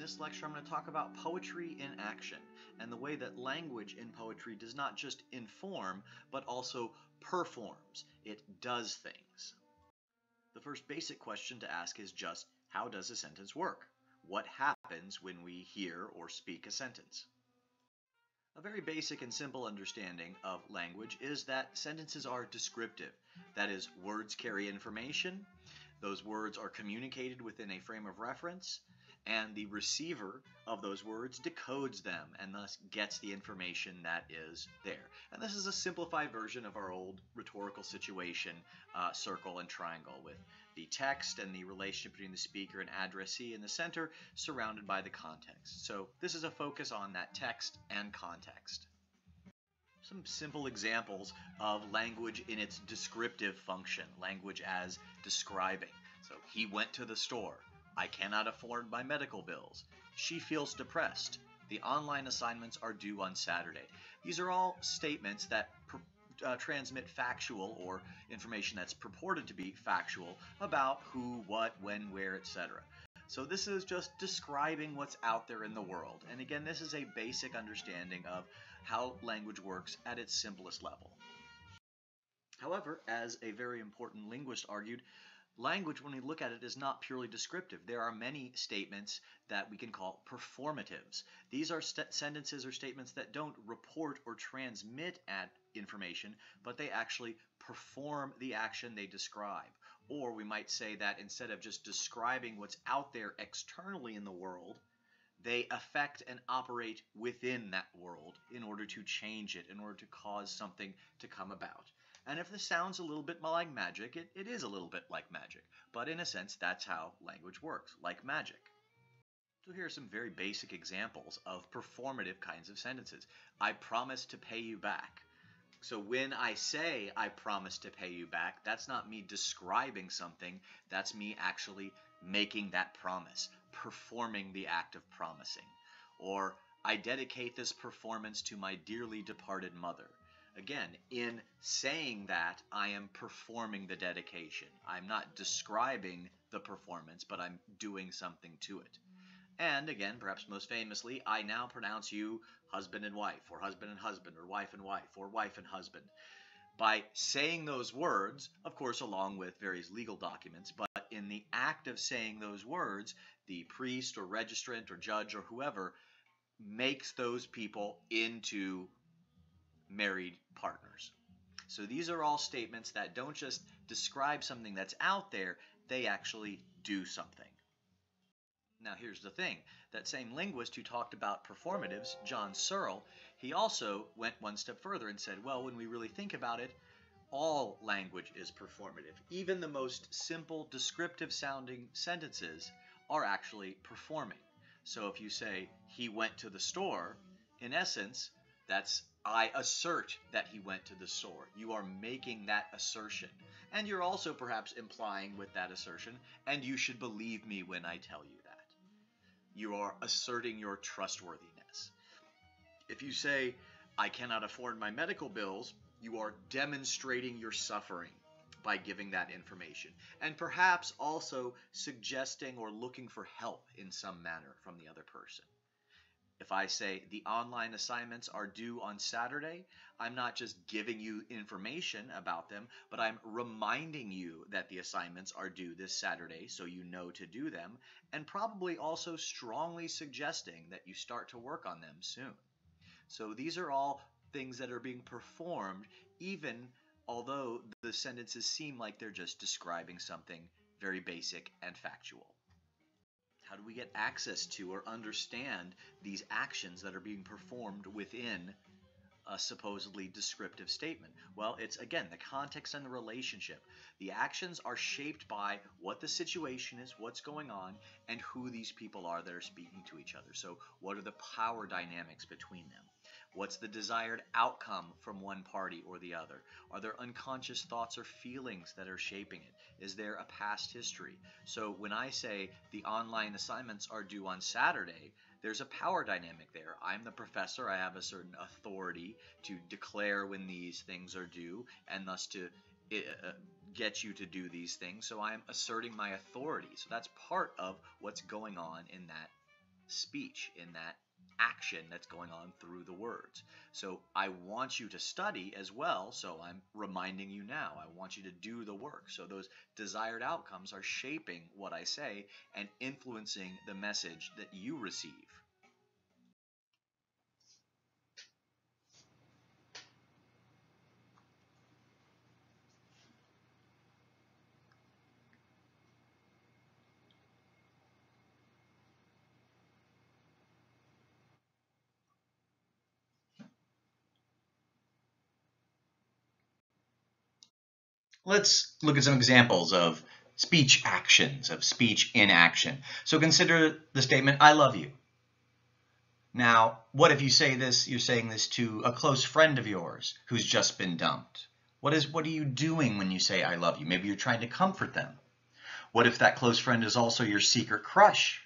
this lecture, I'm going to talk about poetry in action and the way that language in poetry does not just inform, but also performs. It does things. The first basic question to ask is just how does a sentence work? What happens when we hear or speak a sentence? A very basic and simple understanding of language is that sentences are descriptive. That is, words carry information, those words are communicated within a frame of reference, and the receiver of those words decodes them and thus gets the information that is there. And this is a simplified version of our old rhetorical situation uh, circle and triangle with the text and the relationship between the speaker and addressee in the center surrounded by the context. So this is a focus on that text and context. Some simple examples of language in its descriptive function, language as describing. So he went to the store. I cannot afford my medical bills. She feels depressed. The online assignments are due on Saturday. These are all statements that uh, transmit factual or information that's purported to be factual about who, what, when, where, etc. So this is just describing what's out there in the world. And again, this is a basic understanding of how language works at its simplest level. However, as a very important linguist argued, language, when we look at it, is not purely descriptive. There are many statements that we can call performatives. These are sentences or statements that don't report or transmit at information, but they actually perform the action they describe. Or we might say that instead of just describing what's out there externally in the world, they affect and operate within that world in order to change it, in order to cause something to come about. And if this sounds a little bit like magic, it, it is a little bit like magic. But in a sense, that's how language works, like magic. So here are some very basic examples of performative kinds of sentences. I promise to pay you back. So when I say I promise to pay you back, that's not me describing something, that's me actually making that promise, performing the act of promising. Or I dedicate this performance to my dearly departed mother. Again, in saying that, I am performing the dedication. I'm not describing the performance, but I'm doing something to it. And again, perhaps most famously, I now pronounce you husband and wife, or husband and husband, or wife and wife, or wife and husband. By saying those words, of course, along with various legal documents, but in the act of saying those words, the priest or registrant or judge or whoever makes those people into married partners. So these are all statements that don't just describe something that's out there, they actually do something. Now, here's the thing that same linguist who talked about performatives, John Searle, he also went one step further and said, well, when we really think about it, all language is performative. Even the most simple, descriptive sounding sentences are actually performing. So if you say, he went to the store, in essence, that's I assert that he went to the store. You are making that assertion. And you're also perhaps implying with that assertion, and you should believe me when I tell you that. You are asserting your trustworthiness. If you say, I cannot afford my medical bills, you are demonstrating your suffering by giving that information. And perhaps also suggesting or looking for help in some manner from the other person. If I say the online assignments are due on Saturday, I'm not just giving you information about them, but I'm reminding you that the assignments are due this Saturday so you know to do them, and probably also strongly suggesting that you start to work on them soon. So these are all things that are being performed, even although the sentences seem like they're just describing something very basic and factual. How do we get access to or understand these actions that are being performed within a supposedly descriptive statement? Well, it's again the context and the relationship. The actions are shaped by what the situation is, what's going on, and who these people are that are speaking to each other. So, what are the power dynamics between them? What's the desired outcome from one party or the other? Are there unconscious thoughts or feelings that are shaping it? Is there a past history? So when I say the online assignments are due on Saturday, there's a power dynamic there. I'm the professor, I have a certain authority to declare when these things are due and thus to uh, get you to do these things. So I'm asserting my authority. So that's part of what's going on in that speech, in that action that's going on through the words. So I want you to study as well, so I'm reminding you now. I want you to do the work. So those desired outcomes are shaping what I say and influencing the message that you receive. Let's look at some examples of speech actions, of speech in action. So consider the statement, I love you. Now, what if you say this, you're saying this to a close friend of yours who's just been dumped? What is what are you doing when you say I love you? Maybe you're trying to comfort them. What if that close friend is also your secret crush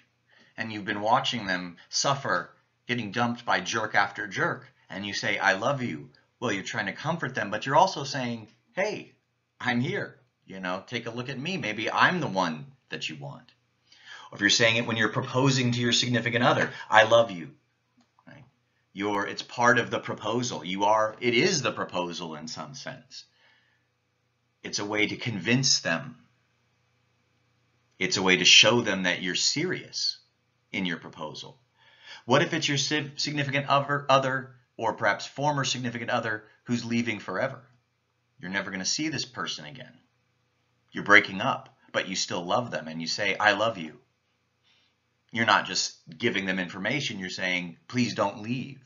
and you've been watching them suffer getting dumped by jerk after jerk and you say I love you? Well, you're trying to comfort them, but you're also saying, "Hey, I'm here. You know, take a look at me. Maybe I'm the one that you want. Or if you're saying it when you're proposing to your significant other, I love you. Right? You're, it's part of the proposal. You are, it is the proposal in some sense. It's a way to convince them. It's a way to show them that you're serious in your proposal. What if it's your significant other or perhaps former significant other who's leaving forever? You're never going to see this person again. You're breaking up, but you still love them and you say, I love you. You're not just giving them information, you're saying, please don't leave.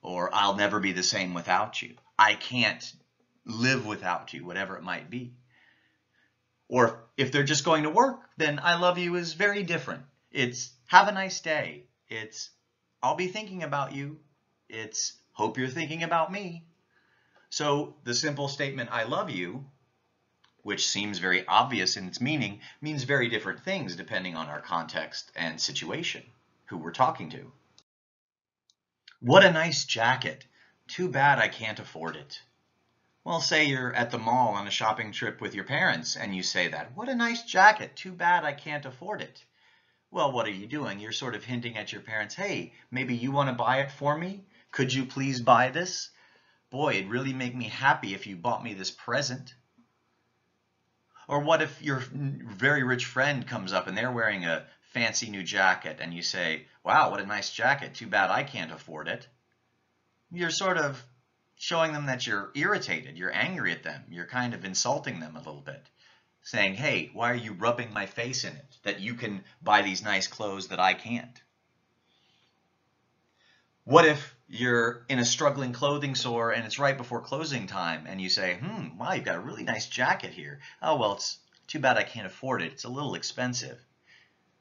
Or I'll never be the same without you. I can't live without you, whatever it might be. Or if they're just going to work, then I love you is very different. It's have a nice day. It's I'll be thinking about you. It's hope you're thinking about me. So the simple statement, I love you, which seems very obvious in its meaning, means very different things depending on our context and situation, who we're talking to. What a nice jacket. Too bad I can't afford it. Well, say you're at the mall on a shopping trip with your parents and you say that. What a nice jacket. Too bad I can't afford it. Well, what are you doing? You're sort of hinting at your parents, hey, maybe you want to buy it for me? Could you please buy this? Boy, it'd really make me happy if you bought me this present. Or what if your very rich friend comes up and they're wearing a fancy new jacket and you say, wow, what a nice jacket. Too bad I can't afford it. You're sort of showing them that you're irritated. You're angry at them. You're kind of insulting them a little bit. Saying, hey, why are you rubbing my face in it? That you can buy these nice clothes that I can't. What if you're in a struggling clothing store and it's right before closing time and you say, hmm, wow, you've got a really nice jacket here. Oh, well, it's too bad I can't afford it. It's a little expensive.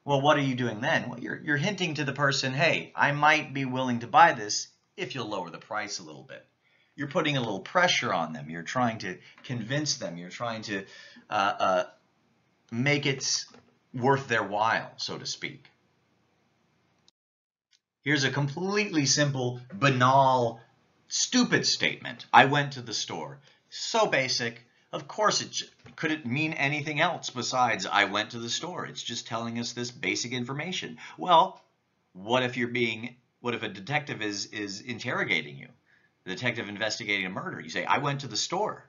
Well, what are you doing then? Well, you're, you're hinting to the person, hey, I might be willing to buy this if you'll lower the price a little bit. You're putting a little pressure on them. You're trying to convince them. You're trying to uh, uh, make it worth their while, so to speak. Here's a completely simple, banal, stupid statement. I went to the store. So basic. Of course, it could it mean anything else besides I went to the store? It's just telling us this basic information. Well, what if you're being, what if a detective is, is interrogating you? The detective investigating a murder. You say, I went to the store.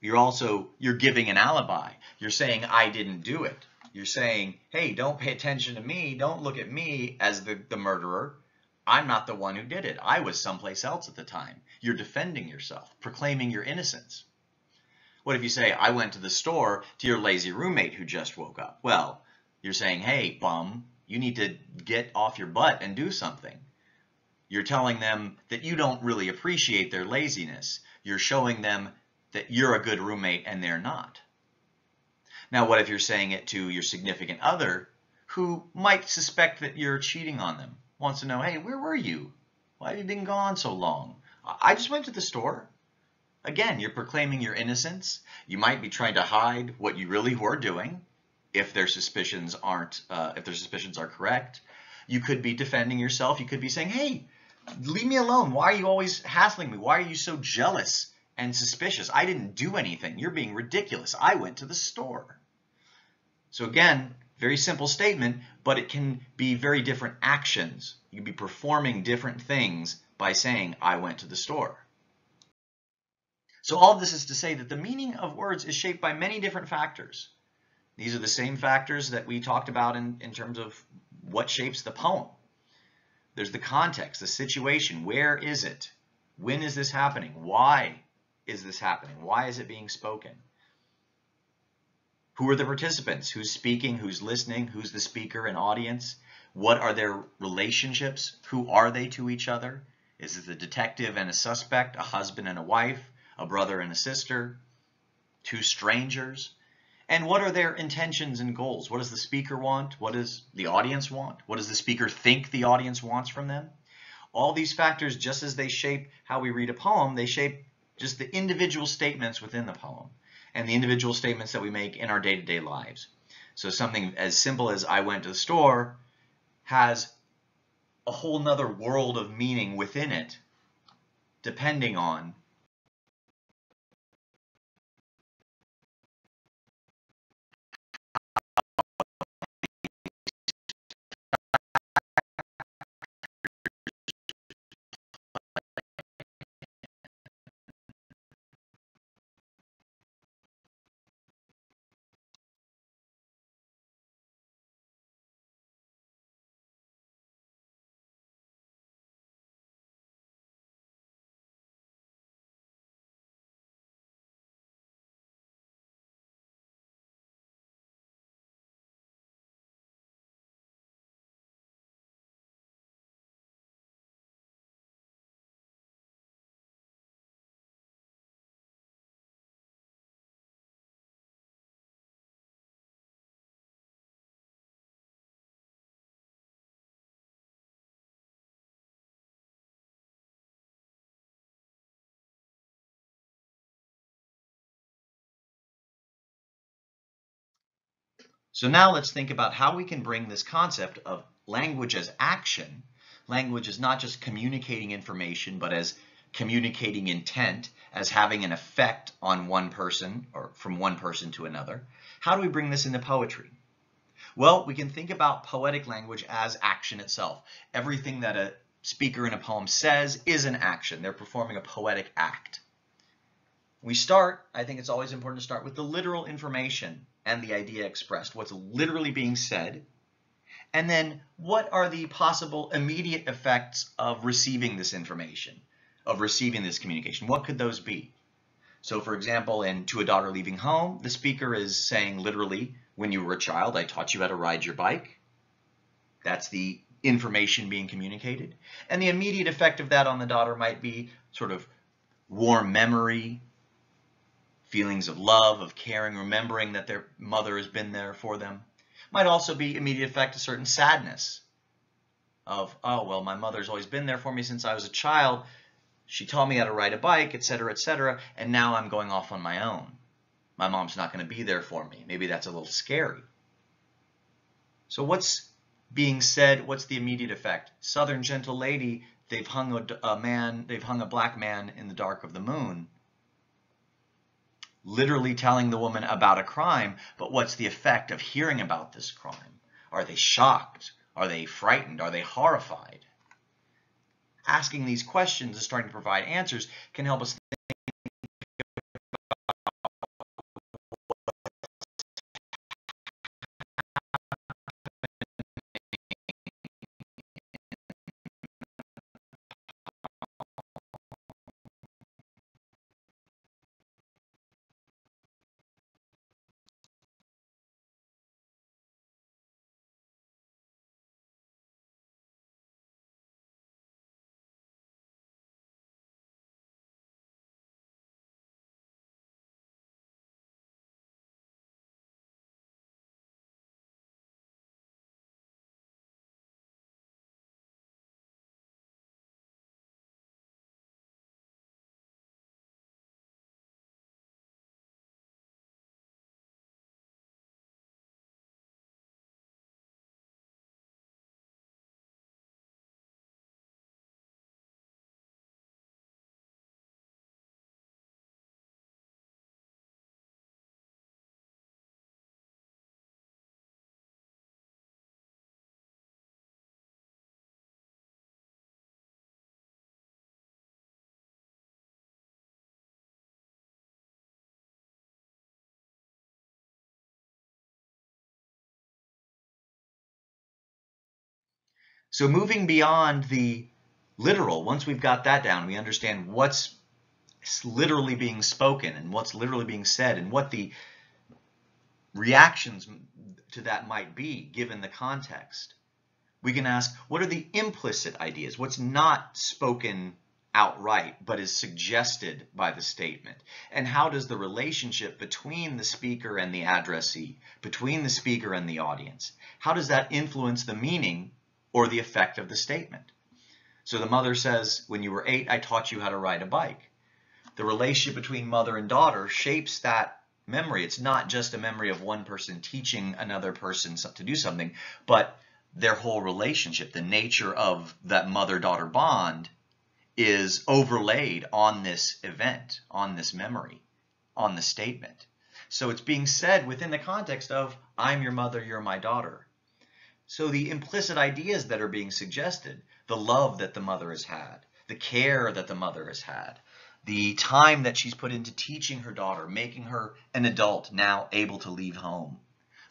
You're also, you're giving an alibi. You're saying, I didn't do it. You're saying, hey, don't pay attention to me. Don't look at me as the, the murderer. I'm not the one who did it. I was someplace else at the time. You're defending yourself, proclaiming your innocence. What if you say, I went to the store to your lazy roommate who just woke up? Well, you're saying, hey, bum, you need to get off your butt and do something. You're telling them that you don't really appreciate their laziness. You're showing them that you're a good roommate and they're not. Now, what if you're saying it to your significant other who might suspect that you're cheating on them? Wants to know, hey, where were you? Why have you been gone so long? I just went to the store. Again, you're proclaiming your innocence. You might be trying to hide what you really were doing if their suspicions aren't, uh, if their suspicions are correct. You could be defending yourself. You could be saying, hey, leave me alone. Why are you always hassling me? Why are you so jealous? And suspicious. I didn't do anything. You're being ridiculous. I went to the store. So again, very simple statement, but it can be very different actions. You can be performing different things by saying, I went to the store. So all this is to say that the meaning of words is shaped by many different factors. These are the same factors that we talked about in, in terms of what shapes the poem. There's the context, the situation. Where is it? When is this happening? Why is this happening? Why is it being spoken? Who are the participants? Who's speaking? Who's listening? Who's the speaker and audience? What are their relationships? Who are they to each other? Is it a detective and a suspect, a husband and a wife, a brother and a sister, two strangers? And what are their intentions and goals? What does the speaker want? What does the audience want? What does the speaker think the audience wants from them? All these factors, just as they shape how we read a poem, they shape just the individual statements within the poem and the individual statements that we make in our day-to-day -day lives. So something as simple as I went to the store has a whole nother world of meaning within it, depending on So now let's think about how we can bring this concept of language as action. Language is not just communicating information, but as communicating intent, as having an effect on one person or from one person to another. How do we bring this into poetry? Well, we can think about poetic language as action itself. Everything that a speaker in a poem says is an action. They're performing a poetic act. We start, I think it's always important to start with the literal information and the idea expressed, what's literally being said, and then what are the possible immediate effects of receiving this information, of receiving this communication? What could those be? So for example, in To a Daughter Leaving Home, the speaker is saying literally, when you were a child, I taught you how to ride your bike. That's the information being communicated. And the immediate effect of that on the daughter might be sort of warm memory, feelings of love, of caring, remembering that their mother has been there for them. Might also be immediate effect a certain sadness of, oh, well, my mother's always been there for me since I was a child. She taught me how to ride a bike, etc., etc., and now I'm going off on my own. My mom's not going to be there for me. Maybe that's a little scary. So what's being said? What's the immediate effect? Southern gentle lady, they've hung a, a man, they've hung a black man in the dark of the moon literally telling the woman about a crime, but what's the effect of hearing about this crime? Are they shocked? Are they frightened? Are they horrified? Asking these questions and starting to provide answers can help us So moving beyond the literal, once we've got that down, we understand what's literally being spoken and what's literally being said and what the reactions to that might be given the context. We can ask, what are the implicit ideas? What's not spoken outright, but is suggested by the statement? And how does the relationship between the speaker and the addressee, between the speaker and the audience, how does that influence the meaning or the effect of the statement? So the mother says, when you were eight, I taught you how to ride a bike. The relationship between mother and daughter shapes that memory. It's not just a memory of one person teaching another person to do something, but their whole relationship, the nature of that mother-daughter bond is overlaid on this event, on this memory, on the statement. So it's being said within the context of, I'm your mother, you're my daughter. So the implicit ideas that are being suggested, the love that the mother has had, the care that the mother has had, the time that she's put into teaching her daughter, making her an adult now able to leave home,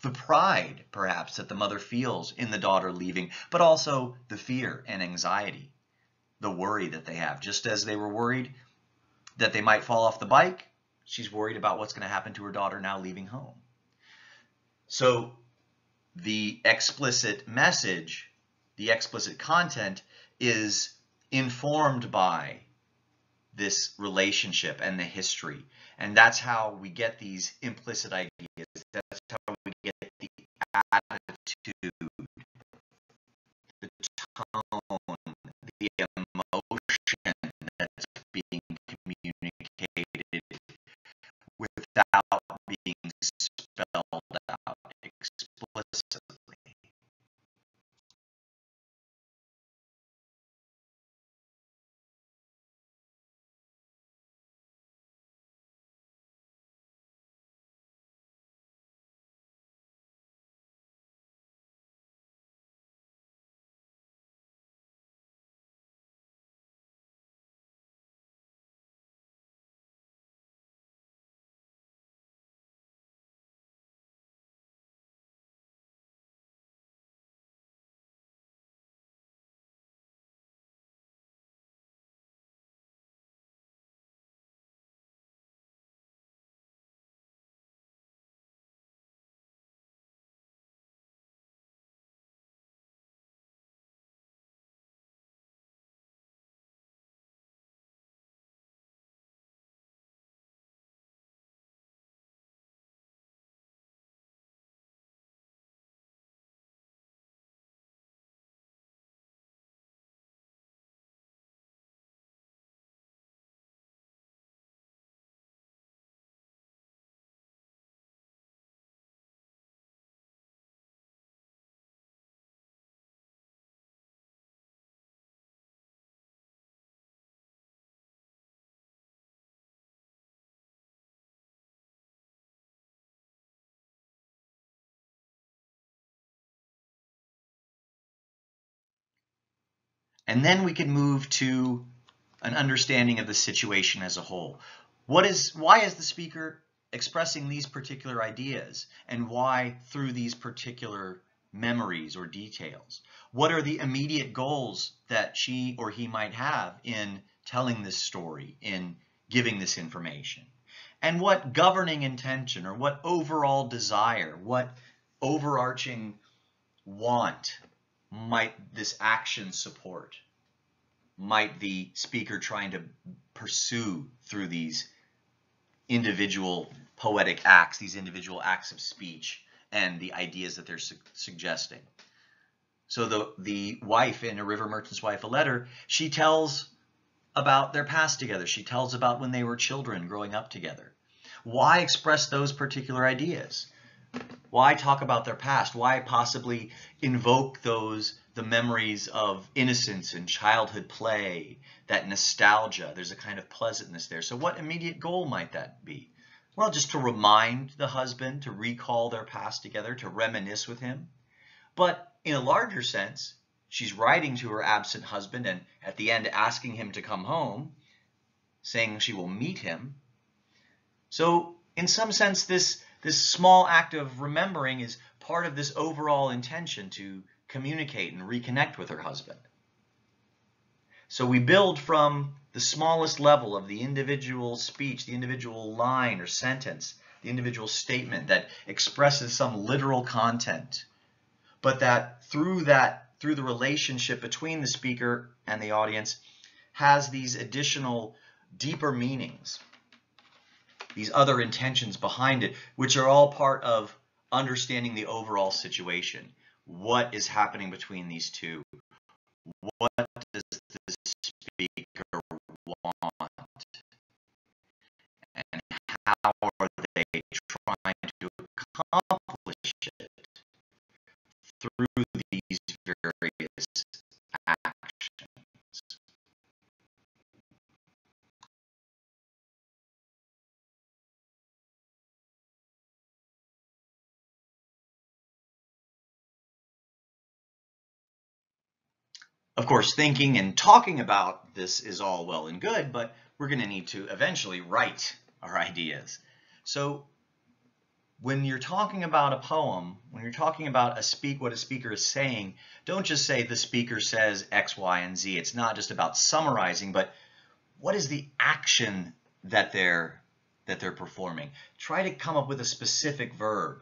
the pride, perhaps, that the mother feels in the daughter leaving, but also the fear and anxiety the worry that they have. Just as they were worried that they might fall off the bike, she's worried about what's going to happen to her daughter now leaving home. So the explicit message, the explicit content is informed by this relationship and the history. And that's how we get these implicit ideas. That's how we get the attitude, the tone, the And then we can move to an understanding of the situation as a whole. What is, why is the speaker expressing these particular ideas and why through these particular memories or details? What are the immediate goals that she or he might have in telling this story, in giving this information? And what governing intention or what overall desire, what overarching want might this action support? Might the speaker trying to pursue through these individual poetic acts, these individual acts of speech, and the ideas that they're su suggesting? So the, the wife in A River Merchant's Wife, a letter, she tells about their past together. She tells about when they were children growing up together. Why express those particular ideas? Why talk about their past? Why possibly invoke those, the memories of innocence and childhood play, that nostalgia? There's a kind of pleasantness there. So what immediate goal might that be? Well, just to remind the husband, to recall their past together, to reminisce with him. But in a larger sense, she's writing to her absent husband and at the end asking him to come home, saying she will meet him. So in some sense, this this small act of remembering is part of this overall intention to communicate and reconnect with her husband. So we build from the smallest level of the individual speech, the individual line or sentence, the individual statement that expresses some literal content, but that through that, through the relationship between the speaker and the audience, has these additional deeper meanings, these other intentions behind it, which are all part of understanding the overall situation. What is happening between these two? What does the speaker want? And how are they trying to accomplish it through these various Of course, thinking and talking about this is all well and good, but we're going to need to eventually write our ideas. So when you're talking about a poem, when you're talking about a speak what a speaker is saying, don't just say the speaker says X, Y, and Z. It's not just about summarizing, but what is the action that they're that they're performing? Try to come up with a specific verb.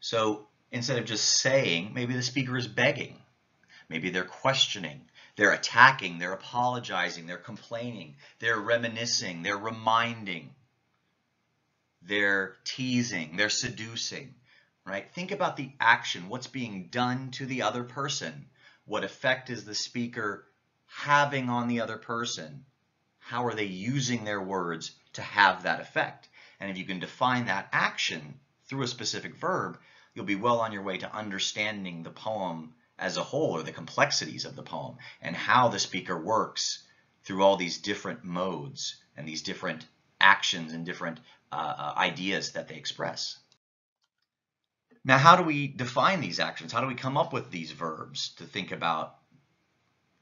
So instead of just saying, maybe the speaker is begging Maybe they're questioning, they're attacking, they're apologizing, they're complaining, they're reminiscing, they're reminding, they're teasing, they're seducing, right? Think about the action, what's being done to the other person. What effect is the speaker having on the other person? How are they using their words to have that effect? And if you can define that action through a specific verb, you'll be well on your way to understanding the poem as a whole or the complexities of the poem and how the speaker works through all these different modes and these different actions and different uh, uh, ideas that they express. Now, how do we define these actions? How do we come up with these verbs to think about,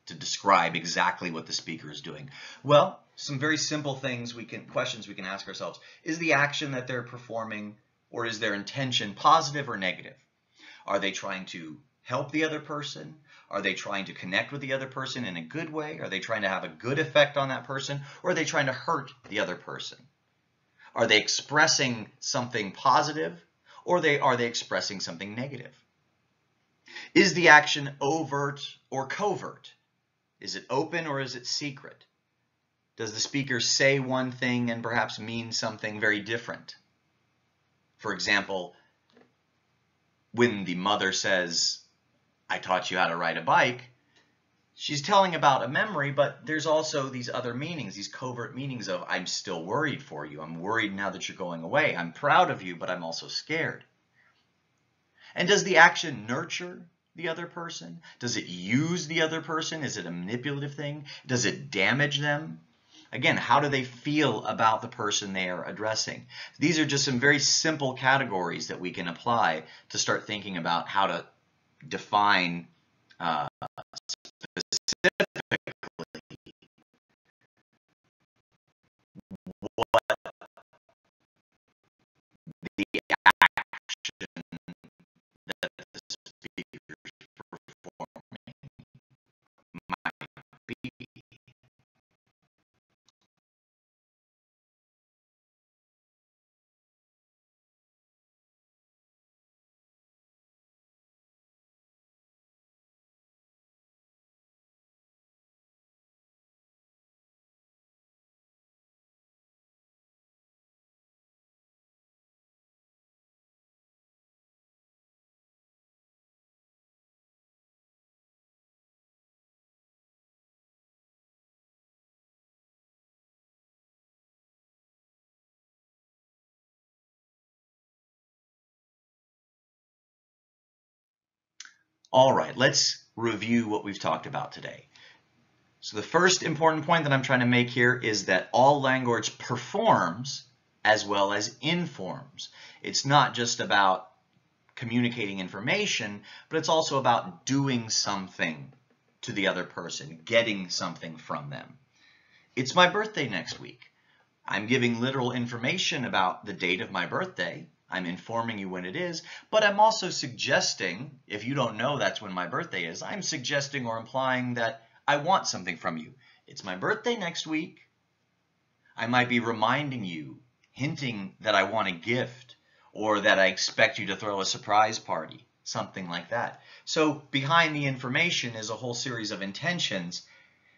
to describe exactly what the speaker is doing? Well, some very simple things we can, questions we can ask ourselves. Is the action that they're performing or is their intention positive or negative? Are they trying to help the other person? Are they trying to connect with the other person in a good way? Are they trying to have a good effect on that person? Or are they trying to hurt the other person? Are they expressing something positive or they, are they expressing something negative? Is the action overt or covert? Is it open or is it secret? Does the speaker say one thing and perhaps mean something very different? For example, when the mother says, I taught you how to ride a bike, she's telling about a memory, but there's also these other meanings, these covert meanings of I'm still worried for you. I'm worried now that you're going away. I'm proud of you, but I'm also scared. And does the action nurture the other person? Does it use the other person? Is it a manipulative thing? Does it damage them? Again, how do they feel about the person they are addressing? These are just some very simple categories that we can apply to start thinking about how to define uh, All right, let's review what we've talked about today. So the first important point that I'm trying to make here is that all language performs as well as informs. It's not just about communicating information, but it's also about doing something to the other person, getting something from them. It's my birthday next week. I'm giving literal information about the date of my birthday. I'm informing you when it is, but I'm also suggesting, if you don't know that's when my birthday is, I'm suggesting or implying that I want something from you. It's my birthday next week. I might be reminding you, hinting that I want a gift or that I expect you to throw a surprise party, something like that. So behind the information is a whole series of intentions,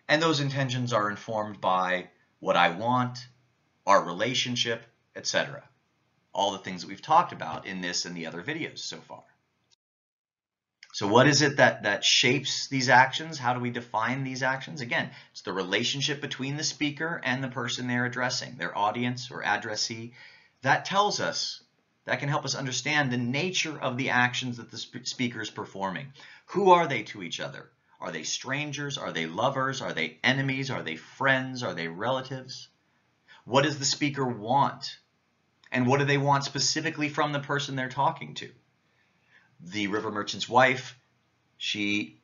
and those intentions are informed by what I want, our relationship, etc. All the things that we've talked about in this and the other videos so far. So what is it that, that shapes these actions? How do we define these actions? Again, it's the relationship between the speaker and the person they're addressing, their audience or addressee. That tells us, that can help us understand the nature of the actions that the speaker is performing. Who are they to each other? Are they strangers? Are they lovers? Are they enemies? Are they friends? Are they relatives? What does the speaker want? And what do they want specifically from the person they're talking to? the river merchant's wife, she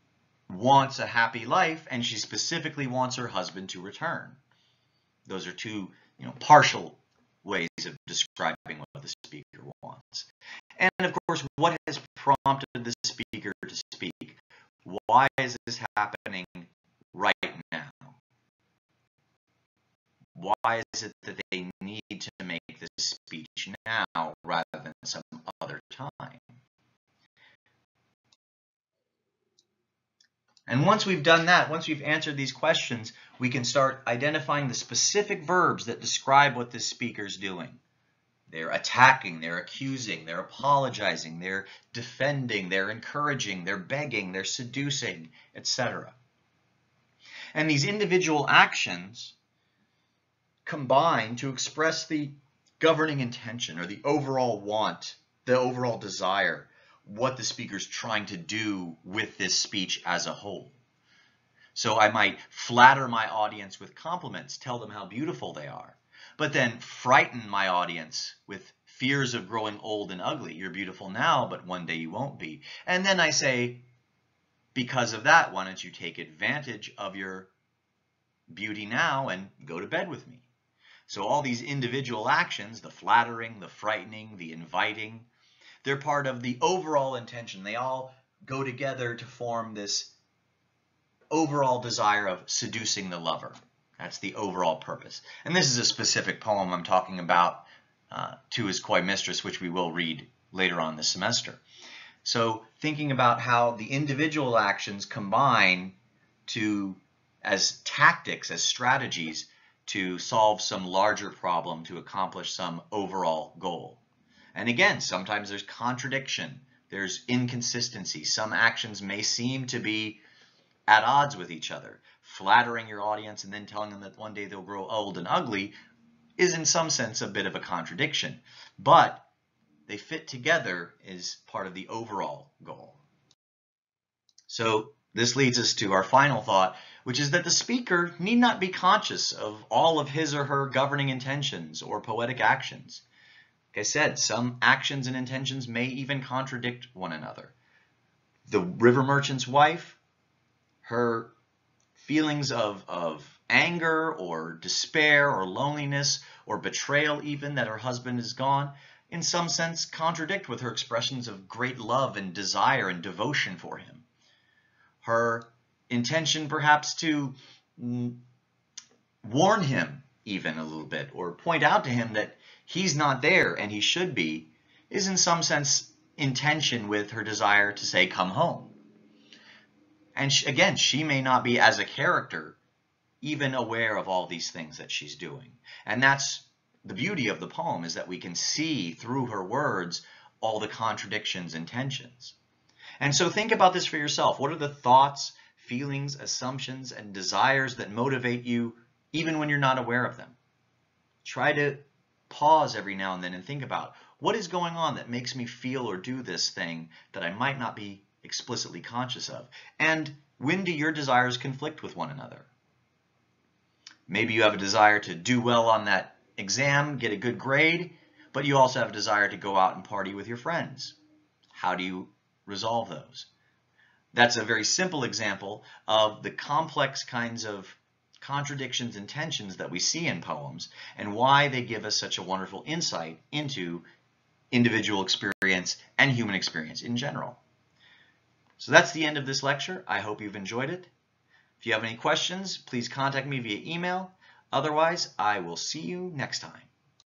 wants a happy life and she specifically wants her husband to return. Those are two you know, partial ways of describing what the speaker wants. And of course, what has prompted the speaker to speak? Why is this happening right now? Why is it that they need to make this speech now rather than some other time? And once we've done that, once we've answered these questions, we can start identifying the specific verbs that describe what this speaker's doing. They're attacking, they're accusing, they're apologizing, they're defending, they're encouraging, they're begging, they're seducing, etc. And these individual actions combine to express the governing intention or the overall want, the overall desire what the speaker's trying to do with this speech as a whole. So I might flatter my audience with compliments, tell them how beautiful they are, but then frighten my audience with fears of growing old and ugly. You're beautiful now, but one day you won't be. And then I say, because of that, why don't you take advantage of your beauty now and go to bed with me? So all these individual actions, the flattering, the frightening, the inviting, they're part of the overall intention. They all go together to form this overall desire of seducing the lover. That's the overall purpose. And this is a specific poem I'm talking about uh, to his coy mistress, which we will read later on this semester. So thinking about how the individual actions combine to as tactics, as strategies to solve some larger problem, to accomplish some overall goal. And again, sometimes there's contradiction, there's inconsistency. Some actions may seem to be at odds with each other. Flattering your audience and then telling them that one day they'll grow old and ugly is in some sense a bit of a contradiction. But they fit together as part of the overall goal. So this leads us to our final thought, which is that the speaker need not be conscious of all of his or her governing intentions or poetic actions. Like I said, some actions and intentions may even contradict one another. The river merchant's wife, her feelings of, of anger or despair or loneliness or betrayal even that her husband is gone, in some sense contradict with her expressions of great love and desire and devotion for him. Her intention perhaps to mm, warn him even a little bit or point out to him that he's not there and he should be, is in some sense in tension with her desire to say, come home. And she, again, she may not be as a character even aware of all these things that she's doing. And that's the beauty of the poem is that we can see through her words all the contradictions and tensions. And so think about this for yourself. What are the thoughts, feelings, assumptions, and desires that motivate you even when you're not aware of them? Try to pause every now and then and think about what is going on that makes me feel or do this thing that I might not be explicitly conscious of? And when do your desires conflict with one another? Maybe you have a desire to do well on that exam, get a good grade, but you also have a desire to go out and party with your friends. How do you resolve those? That's a very simple example of the complex kinds of contradictions and tensions that we see in poems and why they give us such a wonderful insight into individual experience and human experience in general. So that's the end of this lecture. I hope you've enjoyed it. If you have any questions, please contact me via email. Otherwise, I will see you next time.